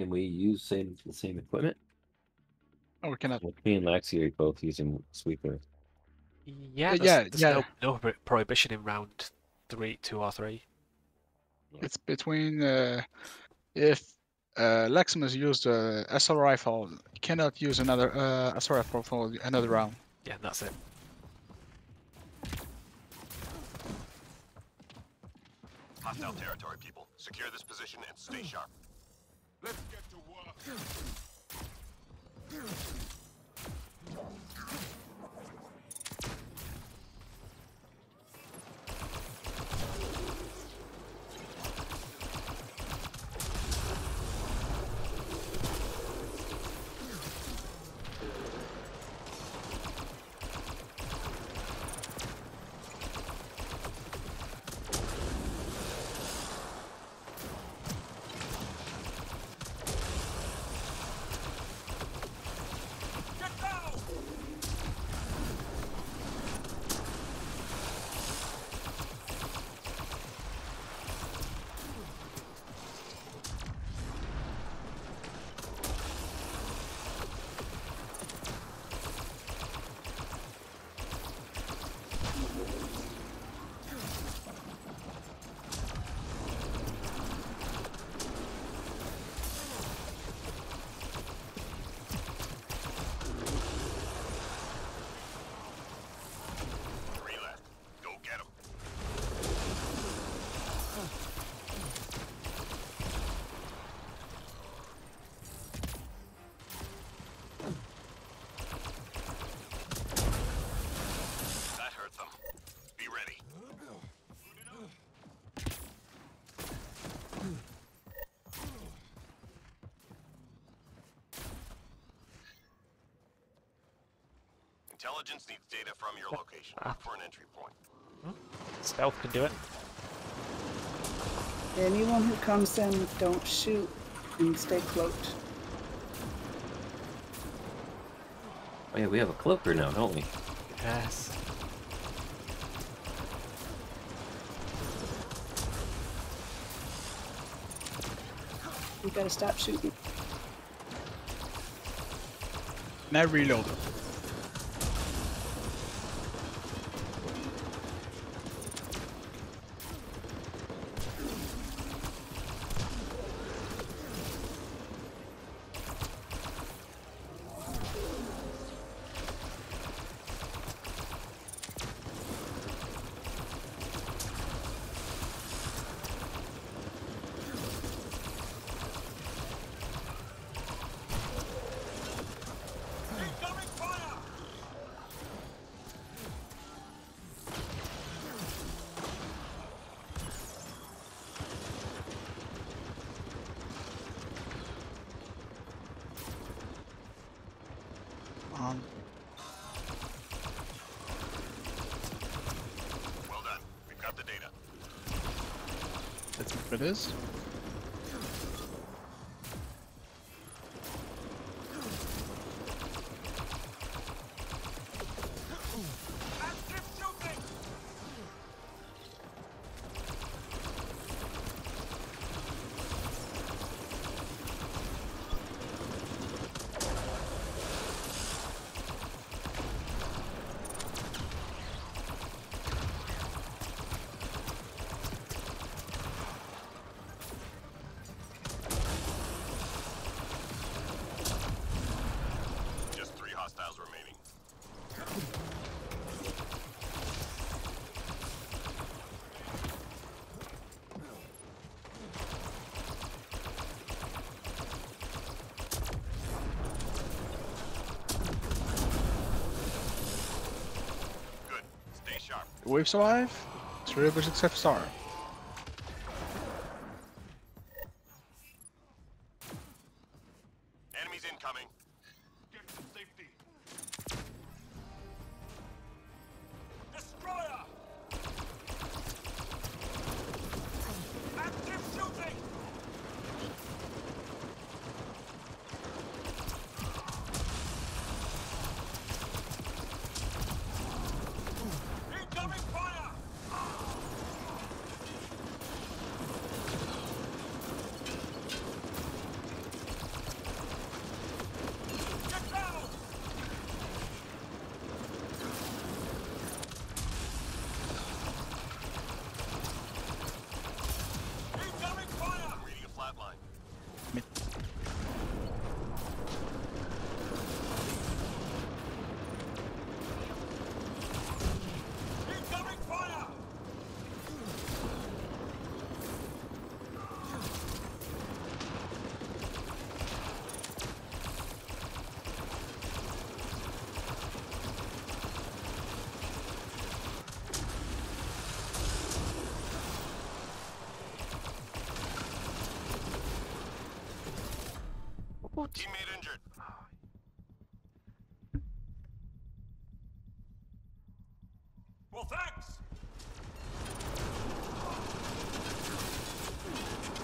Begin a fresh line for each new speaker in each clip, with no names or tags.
Can we use same the same equipment?
Oh, we cannot.
Well, me and Lexi are both using sweeper.
Yeah,
Uh,
there's,
yeah,
there's
yeah.
No, no prohibition in round three, two or three.
It's between uh, if uh, Leximus used a assault rifle, he cannot use another uh, assault rifle for another round.
Yeah, that's it.
Hostile territory, people. Secure this position and stay sharp.
Let's get to work. Get down!
Three left. Go get them. That hurt them. Be ready. Intelligence needs data from your location
Ah.
for an entry point.
Stealth can do it.
Anyone who comes in, don't shoot and stay cloaked.
Oh yeah, we have a cloaker now, don't we?
Yes.
We gotta stop shooting.
Now reload. That's what it is.
Active shooting!
Just three hostiles remaining. Good. Stay sharp.
The wave survive. Three of us except Star.
Enemies incoming.
Get to safety! Destroyer! Active shooting! Incoming fire!
Once.
Teammate injured.
Well, thanks.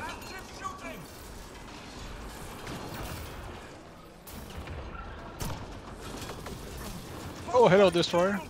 Active shooting.
Oh, hello, destroyer.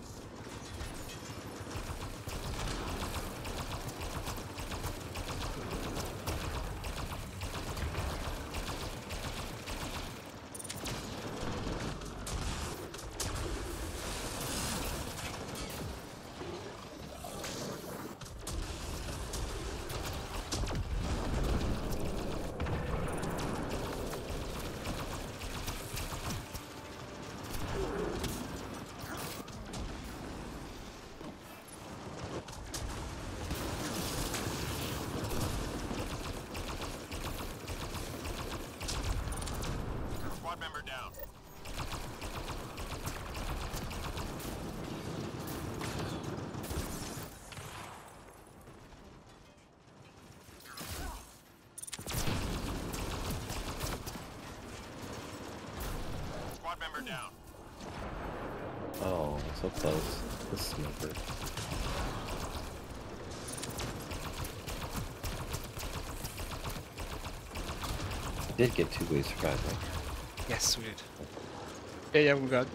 Squad member down. Squad member down.
Oh, so close. The smoker. Did get two ways for guys, right?
Yes, we did.
Yeah, yeah, we got.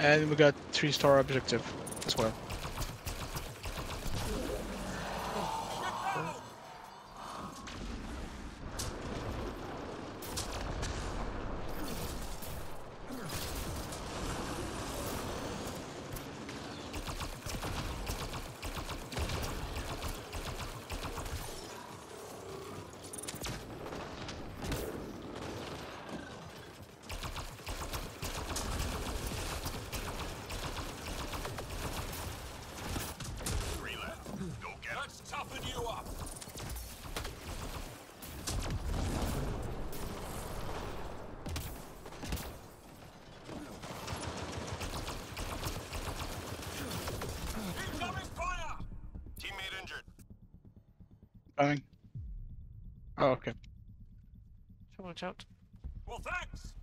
And we got three star objective as well.
Three left. Go get 'em.
Let's toughen you up. Incoming fire.
Teammate injured.
Coming. Oh, okay.
Shall watch out.
Well, thanks.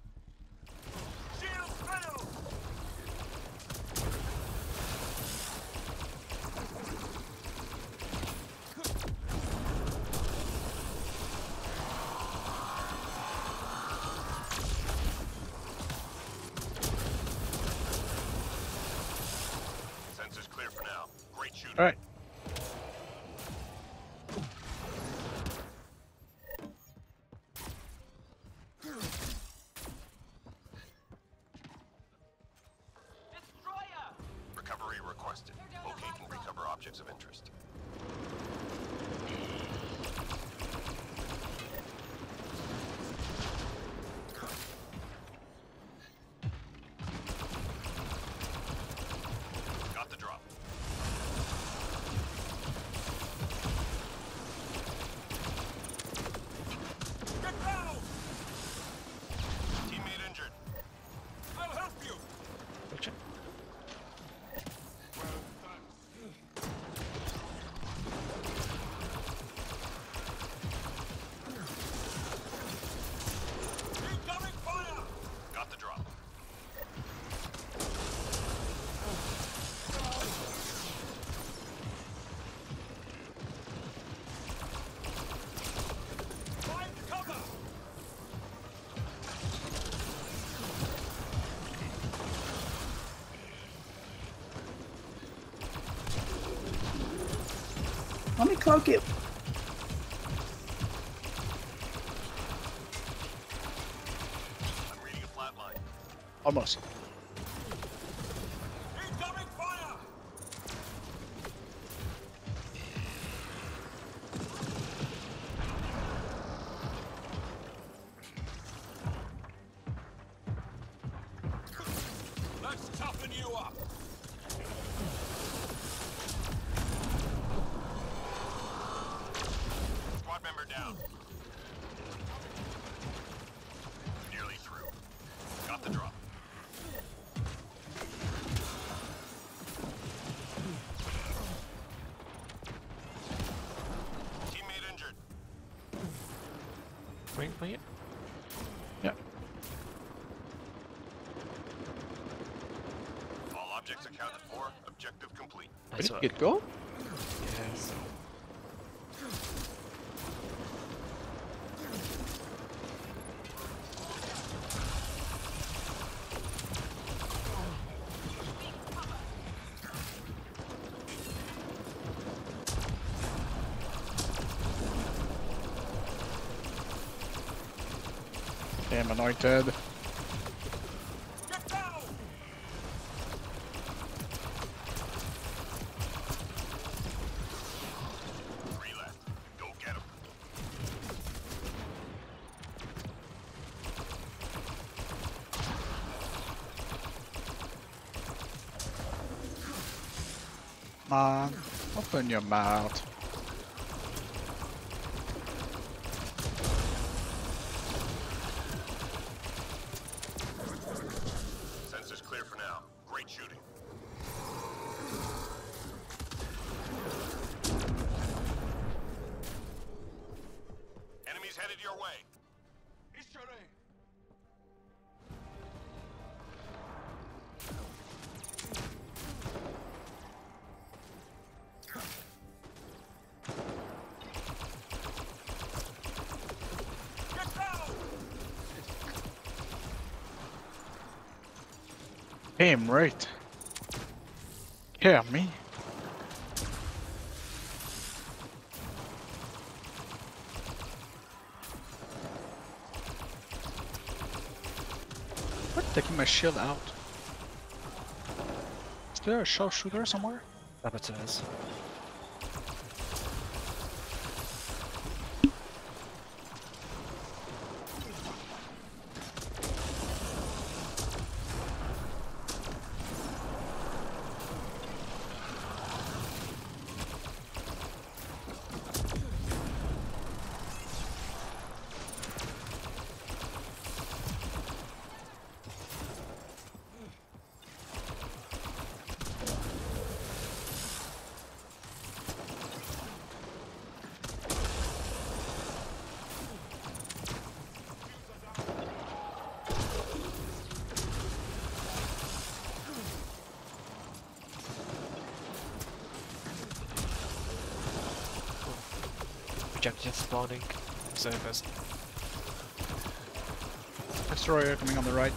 Cloak
it. Wait for. Yeah.
All
objects accounted for. Objective complete.
Where did it go?
Them.
Come on, open your mouth. Damn right. Hear me? What? Taking my shield out. Is there a sharpshooter somewhere?
Saboteurs. Rejected spawning. Observers.
Destroyer coming on the right.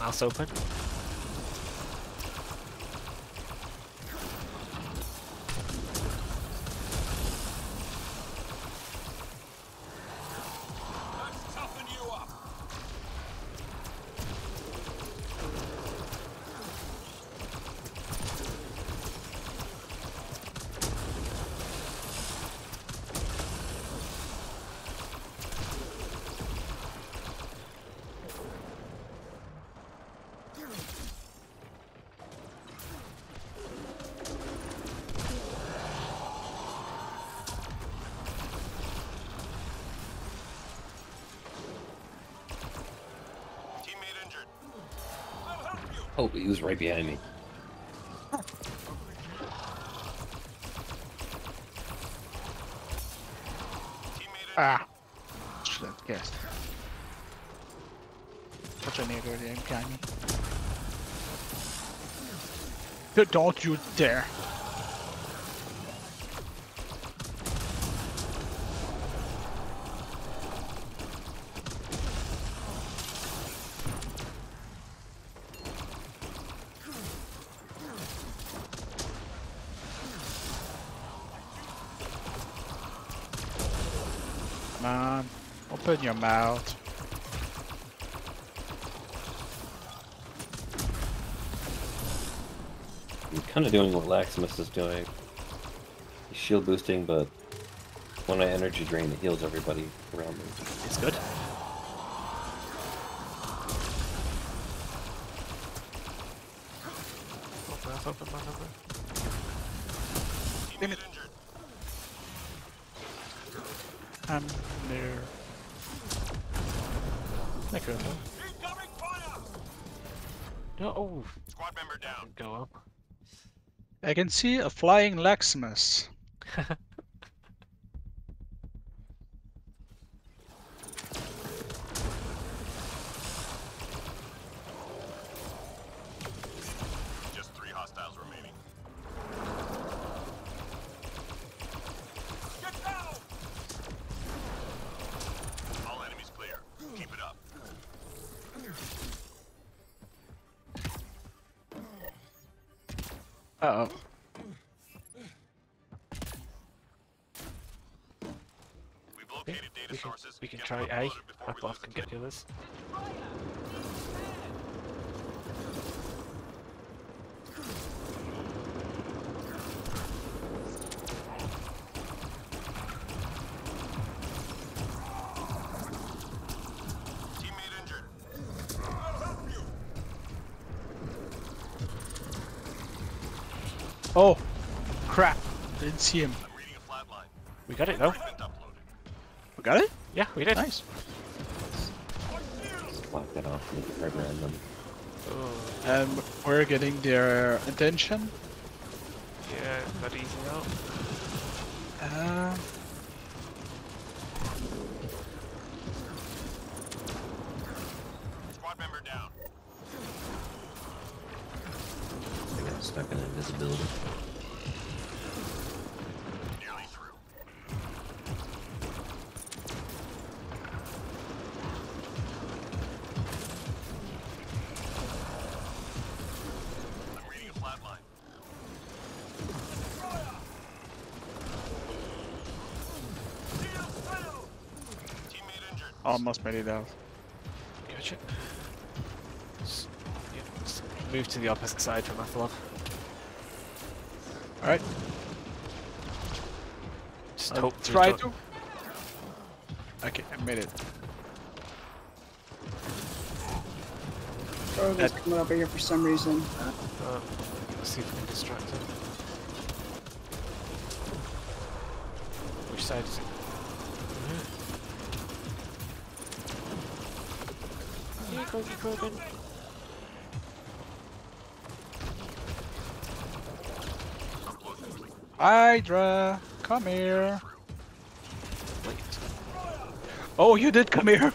Mouse open?
Oh, he was right behind me.
Ah! Should have guessed. Nigger there behind me. Don't you dare! Come on, open your mouth.
I'm kind of doing what Laxximus is doing. He's shield boosting, but when I energy drain, it heals everybody around me.
It's good. Oh, open, mouth open.
Teammate injured.
I'm there. Nigger.
Incoming fire!
No, oh,
Squad member down.
go up.
I can see a flying Leximus. Uh oh.
Data
we can, we can try A.
we
can get the
Oh, crap! Didn't see him.
I'm reading a flat line.
We got it though.
We got it.
Yeah, we did.
Nice.
Lock that off. Make it very random.
Oh,
And we're getting their attention.
yeah, not easy now.
Uh,
Squad member down.
I got stuck in invisibility.
Nearly through. I'm reading a flat line. Teammate injured.
almost made it out.
Gotcha. S- yeah, s- move to the opposite side from Athlon.
All right.
Just
I'll
hope
try to. Okay, I made it.
Drogo's coming over here for some reason.
Uh, let's see if we can distract him. Which side is it? Yeah, Grogy Grogan.
Hydra, come here. Oh, you did come here.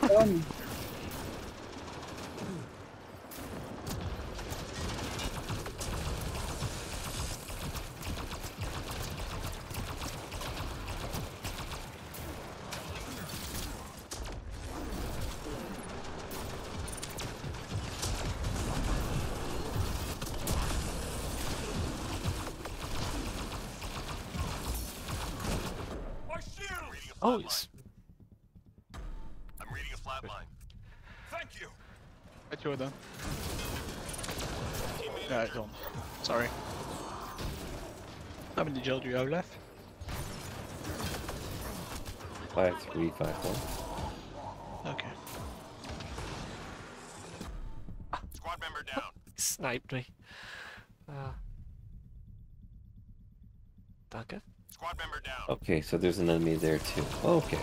Many gel do you have left?
Five, three, five, one.
Okay.
Squad member down.
sniped me. Uh, Danke.
Squad member down.
Okay, so there's an enemy there too. Okay.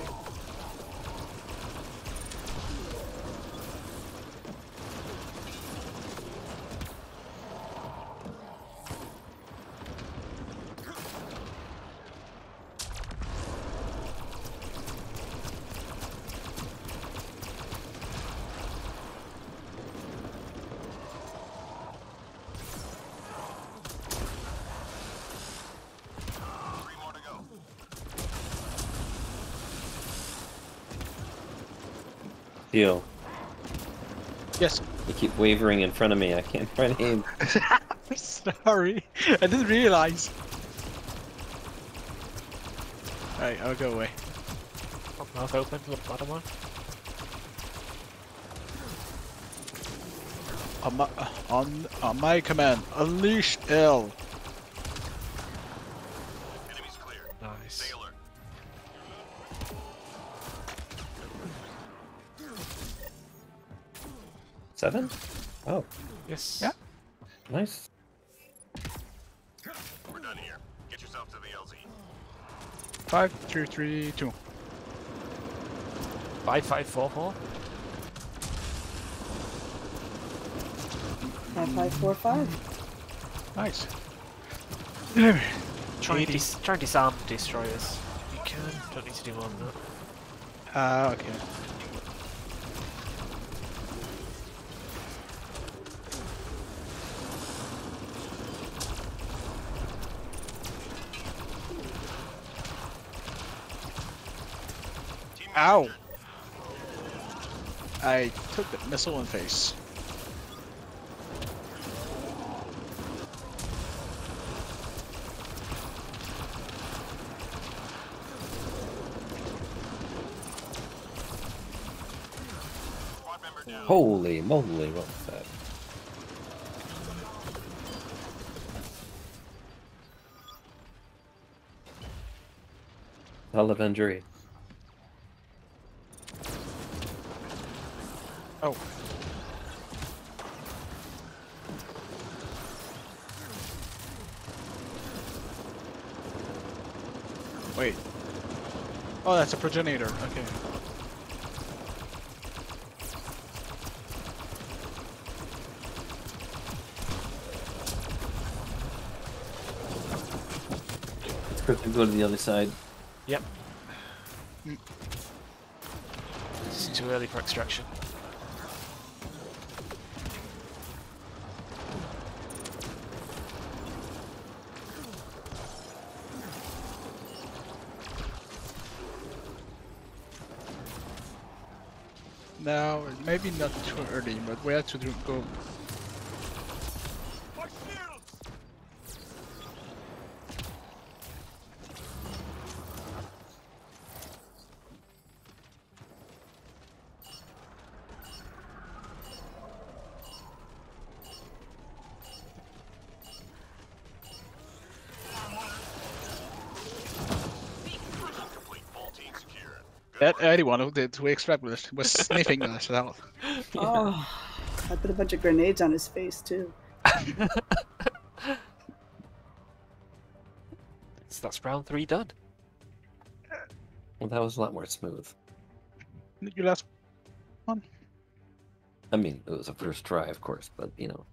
Deal.
Yes.
You keep wavering in front of me. I can't find aim.
Sorry, I didn't realize. Alright, I'll go away.
Top mouth open, to the bottom one.
On my, on, on my command, unleash L.
Seven? Oh,
Yes.
Yeah.
nice.
We're done here. Get yourself to the LZ.
Five, three, three, two.
Five five four four.
Five, five, four, five.
Nice.
Try and,
80.
dis- try and disarm the destroyers. You can. Don't need to do more than that.
Ah, okay. Ow! I took the missile in face.
Holy moly, what was that? Hell of injury.
Oh. Wait. Oh, that's a progenitor. Okay.
Let's quickly go to the other side.
Yep. It's too early for extraction.
Now, maybe not too early, but we have to go.
My shields!
Complete. All teams secure. Good
That
work.
Anyone who did we extract was was sniffing us out.
Oh, I put a bunch of grenades on his face too.
So that's round three done.
Well, that was a lot more smooth.
Your last one.
I mean, it was a first try, of course, but you know,